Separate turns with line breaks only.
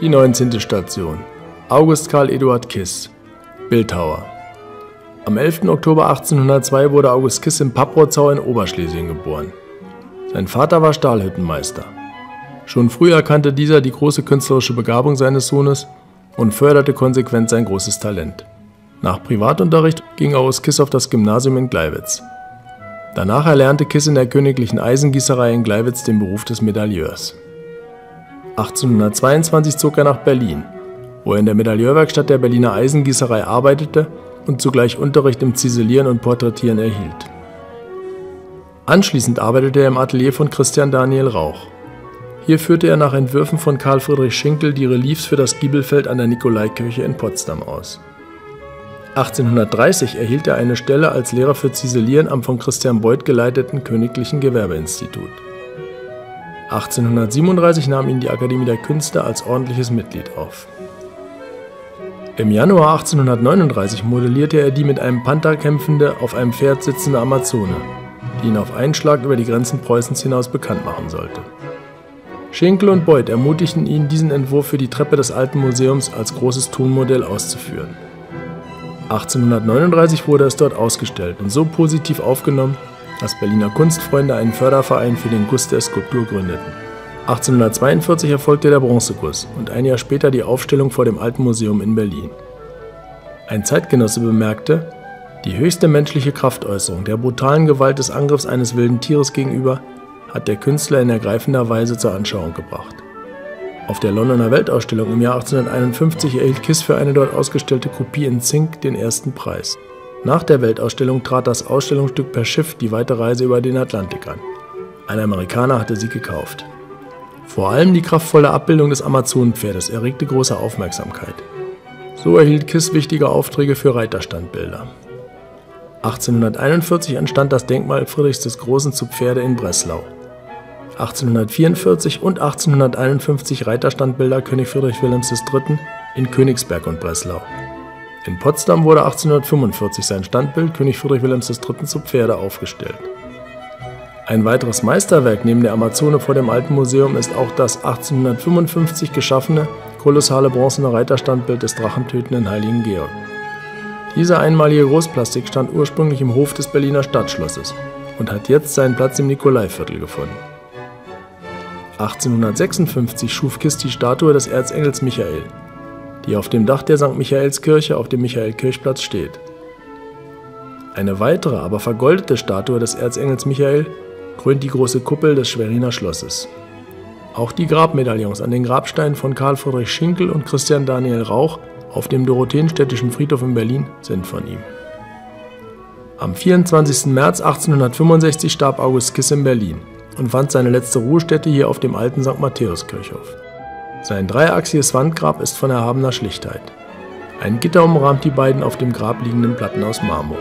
Die 19. Station. August Karl Eduard Kiss. Bildhauer. Am 11. Oktober 1802 wurde August Kiss in Papprotzau in Oberschlesien geboren. Sein Vater war Stahlhüttenmeister. Schon früh erkannte dieser die große künstlerische Begabung seines Sohnes und förderte konsequent sein großes Talent. Nach Privatunterricht ging August Kiss auf das Gymnasium in Gleiwitz. Danach erlernte Kiss in der königlichen Eisengießerei in Gleiwitz den Beruf des Medailleurs. 1822 zog er nach Berlin, wo er in der Medailleurwerkstatt der Berliner Eisengießerei arbeitete und zugleich Unterricht im Ziselieren und Porträtieren erhielt. Anschließend arbeitete er im Atelier von Christian Daniel Rauch. Hier führte er nach Entwürfen von Karl Friedrich Schinkel die Reliefs für das Giebelfeld an der Nikolaikirche in Potsdam aus. 1830 erhielt er eine Stelle als Lehrer für Ziselieren am von Christian Beuth geleiteten Königlichen Gewerbeinstitut. 1837 nahm ihn die Akademie der Künste als ordentliches Mitglied auf. Im Januar 1839 modellierte er die mit einem Panther kämpfende, auf einem Pferd sitzende Amazone, die ihn auf einen Schlag über die Grenzen Preußens hinaus bekannt machen sollte. Schinkel und Beuth ermutigten ihn, diesen Entwurf für die Treppe des Alten Museums als großes Tonmodell auszuführen. 1839 wurde es dort ausgestellt und so positiv aufgenommen, dass Berliner Kunstfreunde einen Förderverein für den Guss der Skulptur gründeten. 1842 erfolgte der Bronzeguss und ein Jahr später die Aufstellung vor dem Alten Museum in Berlin. Ein Zeitgenosse bemerkte, die höchste menschliche Kraftäußerung der brutalen Gewalt des Angriffs eines wilden Tieres gegenüber hat der Künstler in ergreifender Weise zur Anschauung gebracht. Auf der Londoner Weltausstellung im Jahr 1851 erhielt Kiss für eine dort ausgestellte Kopie in Zink den ersten Preis. Nach der Weltausstellung trat das Ausstellungsstück per Schiff die weite Reise über den Atlantik an. Ein Amerikaner hatte sie gekauft. Vor allem die kraftvolle Abbildung des Amazonenpferdes erregte große Aufmerksamkeit. So erhielt Kiss wichtige Aufträge für Reiterstandbilder. 1841 entstand das Denkmal Friedrichs des Großen zu Pferde in Breslau. 1844 und 1851 Reiterstandbilder König Friedrich Wilhelms III. in Königsberg und Breslau. In Potsdam wurde 1845 sein Standbild König Friedrich Wilhelms III. zu Pferde aufgestellt. Ein weiteres Meisterwerk neben der Amazone vor dem Alten Museum ist auch das 1855 geschaffene kolossale bronzene Reiterstandbild des drachentötenden Heiligen Georg. Dieser einmalige Großplastik stand ursprünglich im Hof des Berliner Stadtschlosses und hat jetzt seinen Platz im Nikolaiviertel gefunden. 1856 schuf Kiss die Statue des Erzengels Michael, die auf dem Dach der St. Michaelskirche auf dem Michaelkirchplatz steht. Eine weitere, aber vergoldete Statue des Erzengels Michael krönt die große Kuppel des Schweriner Schlosses. Auch die Grabmedaillons an den Grabsteinen von Karl Friedrich Schinkel und Christian Daniel Rauch auf dem Dorotheenstädtischen Friedhof in Berlin sind von ihm. Am 24. März 1865 starb August Kiss in Berlin und fand seine letzte Ruhestätte hier auf dem alten St. Matthäuskirchhof. Sein dreiachsiges Wandgrab ist von erhabener Schlichtheit. Ein Gitter umrahmt die beiden auf dem Grab liegenden Platten aus Marmor.